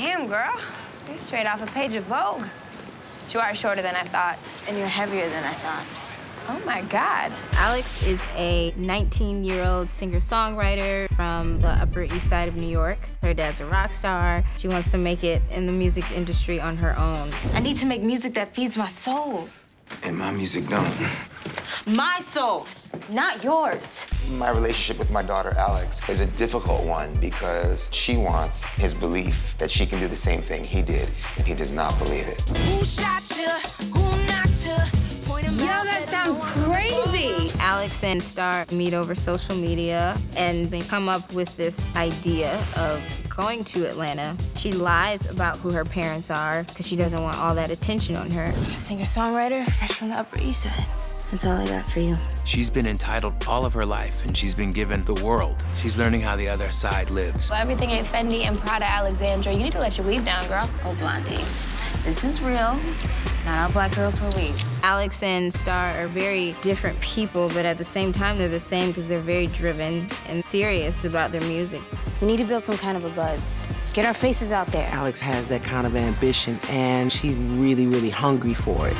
Damn, girl. You're straight off a page of Vogue. But you are shorter than I thought. And you're heavier than I thought. Oh, my God. Alex is a 19-year-old singer-songwriter from the Upper East Side of New York. Her dad's a rock star. She wants to make it in the music industry on her own. I need to make music that feeds my soul. And my music don't. My soul, not yours. My relationship with my daughter, Alex, is a difficult one because she wants his belief that she can do the same thing he did, and he does not believe it. Who shot you? Who knocked you? Yo, that sounds crazy. Alex and Star meet over social media, and they come up with this idea of going to Atlanta. She lies about who her parents are because she doesn't want all that attention on her. Singer-songwriter, fresh from the Upper East Side. That's all I got for you. She's been entitled all of her life, and she's been given the world. She's learning how the other side lives. Well, everything ain't Fendi and Prada Alexandra. You need to let your weave down, girl. Oh, Blondie, this is real. Not all black girls wear weaves. Alex and Star are very different people, but at the same time, they're the same because they're very driven and serious about their music. We need to build some kind of a buzz. Get our faces out there. Alex has that kind of ambition, and she's really, really hungry for it.